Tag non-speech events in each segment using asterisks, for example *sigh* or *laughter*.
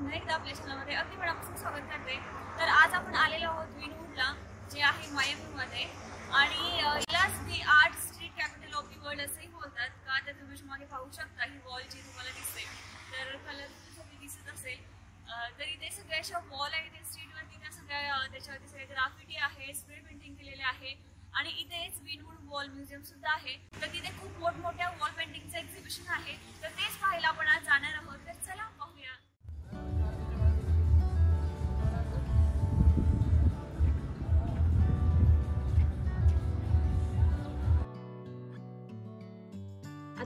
पुन्हा एकदा आपल्या चॅनलमध्ये अगदी मनापासून स्वागत करते. तर आज आपण आलेलो आहोत विनवूडला जे आहे मायामीमध्ये आणि अ, यालाच the art street capital of the world असंही बोलतात. का तर तुम्ही मागे पाहू शकता ही वॉल जी तुम्हाला दिसते तर कलर सगळी दिसत असेल. तर इथे सगळ्या अशा वॉल आहेत त्या स्ट्रीटवरती त्या सगळ्या त्याच्यावरती सगळे ग्राफिटी आहे स्प्रे पेंटिंग केलेले आहे. आणि इथेच विनवूड वॉल म्युझियम सुद्धा आहे. तर तिथे खूप मोठमोठ्या वॉल पेंटिंगचं एक्झिबिशन आहे. तर तेच पाहायला आपण आज जाणार आहोत. तर चला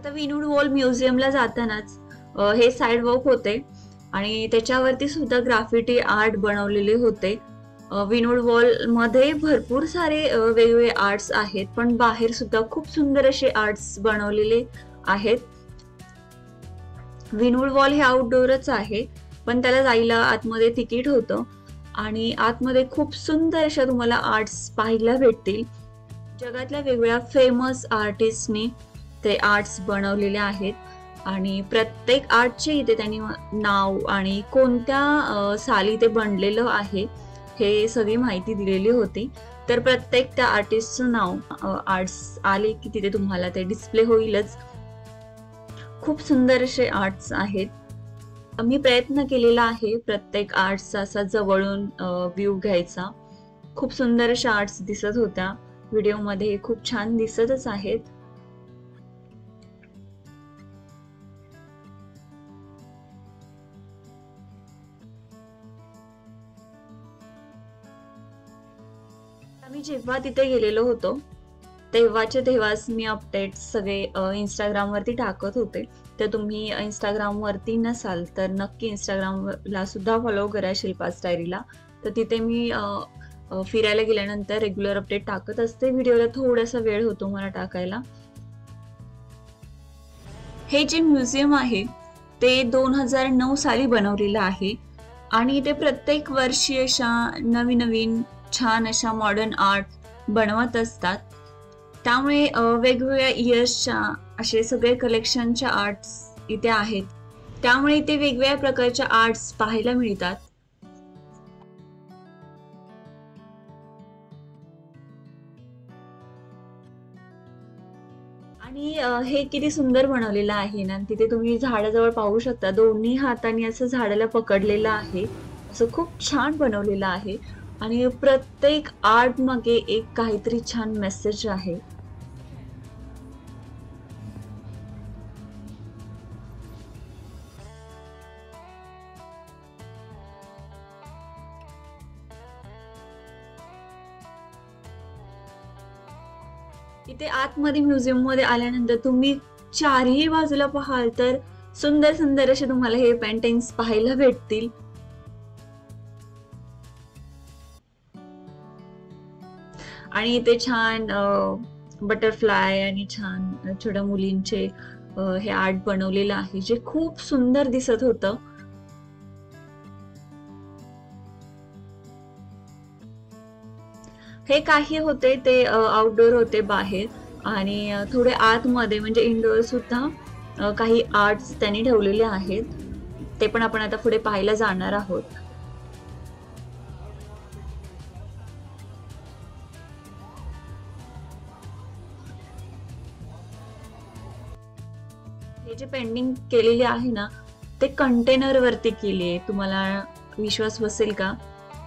आता विनूड वॉल म्युझियमला जातानाच हे साइड वॉक होते. आणि त्याच्यावरती सुद्धा ग्राफिटी आर्ट बनवलेले होते. विनोड वॉलमध्ये भरपूर सारे वेगवेगळे आर्ट्स आहेत पण बाहेर सुद्धा खूप सुंदर असे आर्ट्स बनवलेले आहेत. विनोड वॉल हे आउटडोअरच आहे पण त्याला जायला आतमध्ये तिकीट होतं. आणि आतमध्ये खूप सुंदर अशा तुम्हाला आर्ट्स पाहायला भेटतील. जगातल्या वेगवेगळ्या फेमस आर्टिस्टनी ते आर्ट्स बनवलेले आहेत. आणि प्रत्येक आर्टचे इथे त्यांनी नाव आणि कोणत्या साली ते बनलेलं आहे हे सगळी माहिती दिलेली होती. तर प्रत्येक त्या आर्टिस्टचं नाव आर्ट्स आले की तिथे तुम्हाला ते डिस्प्ले होईलच. खूप सुंदर असे आर्ट्स आहेत. मी प्रयत्न केलेला आहे प्रत्येक आर्ट्सचा असा जवळून व्ह्यू घ्यायचा. खूप सुंदर अशा आर्ट्स दिसत होत्या. व्हिडिओमध्ये खूप छान दिसतच आहेत. मी जेव्हा तिथे गेलेलो होतो तेव्हाचे तेव्हाच मी अपडेट सगळे इंस्टाग्राम वरती टाकत होते. तर तुम्ही इंस्टाग्राम वरती नसाल तर नक्की इंस्टाग्रामला सुद्धा फॉलो करा शिल्पास डायरीला तर तिथे मी फिरायला गेल्यानंतर रेग्युलर अपडेट टाकत असते. व्हिडिओला थोडासा वेळ होतो मला टाकायला. हे जे म्युझियम आहे ते दोन हजार नऊ साली बनवलेलं आहे. आणि ते प्रत्येक वर्षी अशा नवीन नवीन छान अशा मॉडर्न आर्ट बनवत असतात. त्यामुळे वेगवेगळ्या इयर्सच्या असे सगळे कलेक्शनच्या आर्ट्स इथे आहेत. त्यामुळे इथे वेगवेगळ्या प्रकारच्या आर्ट्स पाहायला मिळतात. आणि हे किती सुंदर बनवलेलं आहे ना तिथे तुम्ही झाडाजवळ पाहू शकता. दोन्ही हाताने असं झाडाला पकडलेलं आहे. असं खूप छान बनवलेलं आहे. आणि प्रत्येक आर्ट मागे एक काहीतरी छान मेसेज आहे. इथे आतमध्ये म्युझियममध्ये आल्यानंतर तुम्ही चारही बाजूला पाहाल तर सुंदर सुंदर असे तुम्हाला हे पेंटिंग्स पाहायला भेटतील. आणि ते छान बटरफ्लाय आणि छान छोट्या मुलींचे हे आर्ट बनवलेलं आहे जे खूप सुंदर दिसत होतं. हे काही होते ते आउटडोर होते बाहेर आणि थोडे आतमध्ये म्हणजे इनडोअर सुद्धा काही आर्ट्स त्यांनी ठेवलेले आहेत. ते पण आपण आता पुढे पाहायला जाणार आहोत. हे जे पेंटिंग केलेले आहे ना ते कंटेनर वरती केली आहे. तुम्हाला विश्वास बसेल का?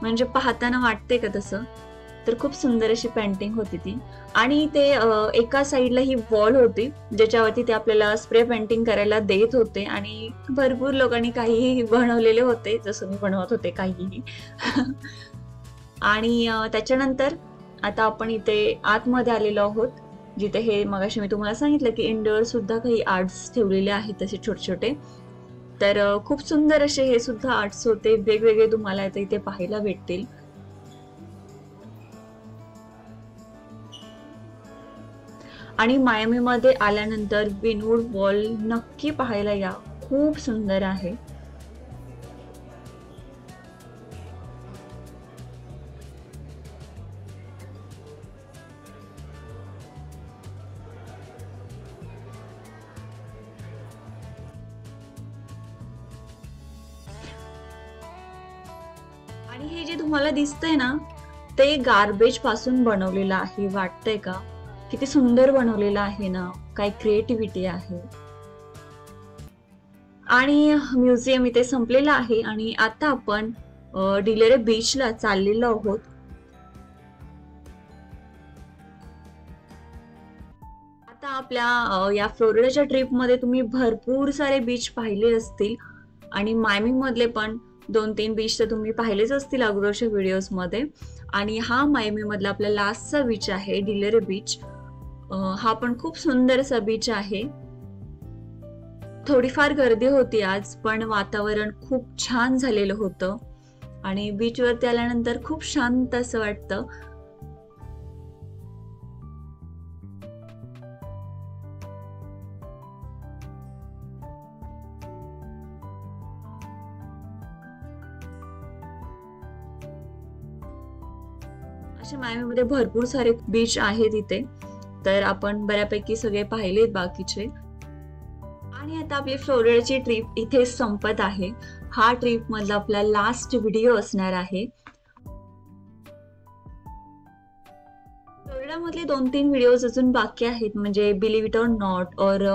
म्हणजे पाहताना वाटते का तसं? तर खूप सुंदर अशी पेंटिंग होती ती. आणि ते एका साईडला ही वॉल होती ज्याच्यावरती ते आपल्याला स्प्रे पेंटिंग करायला देत होते. आणि भरपूर लोकांनी काहीही बनवलेले होते जसं मी बनवत होते काहीही. *laughs* आणि त्याच्यानंतर आता आपण इथे आतमध्ये आलेलो आहोत. जिथे हे मगाशी मी तुम्हाला सांगितलं की इंडोअर सुद्धा काही आर्ट्स ठेवलेले आहेत तसे छोटे छोटे तर खूप सुंदर असे हे सुद्धा आर्ट्स होते. वेगवेगळे तुम्हाला आता इथे पाहायला भेटतील. आणि मायामीमध्ये आल्यानंतर विनवूड वॉल नक्की पाहायला या. खूप सुंदर आहे. आणि हे जे तुम्हाला दिसतंय ना ते गार्बेजपासून बनवलेलं आहे. वाटतंय का? किती सुंदर बनवलेलं आहे ना? काय क्रिएटिव्हिटी आहे. आणि म्युझियम इथे संपलेलं आहे आणि आता आपण डिलेरे बीचला चाललेलो आहोत. आता आपल्या या फ्लोरिडाच्या ट्रिपमध्ये तुम्ही भरपूर सारे बीच पाहिले असतील. आणि मायमी मधले पण दोन तीन बीच तर तुम्ही पाहिलेच असतील अगोदरच्या व्हिडिओजमध्ये आणि हा मायमीमधला आपला लास्टचा बीच आहे डिलेरे बीच हा पण खूप सुंदर असा बीच आहे. थोडीफार गर्दी होती आज पण वातावरण खूप छान झालेलं होतं. आणि बीचवरती आल्यानंतर खूप शांत असं वाटतं. अशा मायामीमध्ये भरपूर सारे बीच आहेत इथे. तर आपण बऱ्यापैकी सगळे पाहिलेत बाकीचे. आणि आता आपली फ्लोरिडाची ट्रिप इथे संपत आहे. हा ट्रिप मधला आपला लास्ट व्हिडिओ असणार आहे. फ्लोरिडामधले दोन तीन व्हिडिओज अजून बाकी आहेत. म्हणजे believe it or not or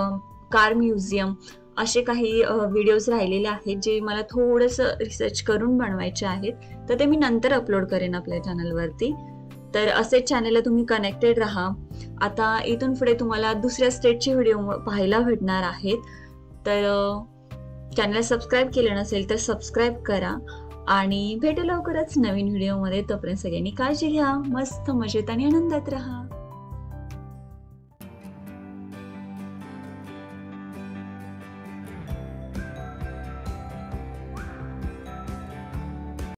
car museum असे काही व्हिडिओज राहिलेले आहेत जे मला थोडंसं रिसर्च करून बनवायचे आहेत. तर ते मी नंतर अपलोड करेन आपल्या चॅनलवरती तर असेच चॅनलला तुम्ही कनेक्टेड राहा. आता इथून पुढे तुम्हाला दुसऱ्या स्टेटचे व्हिडिओ पाहायला भेटणार आहेत. तर चॅनल सबस्क्राईब केलं नसेल तर सबस्क्राईब करा आणि भेटू लवकरच नवीन व्हिडिओमध्ये तोपर्यंत सगळ्यांनी काळजी घ्या. मस्त मजेत आणि आनंदात राहा.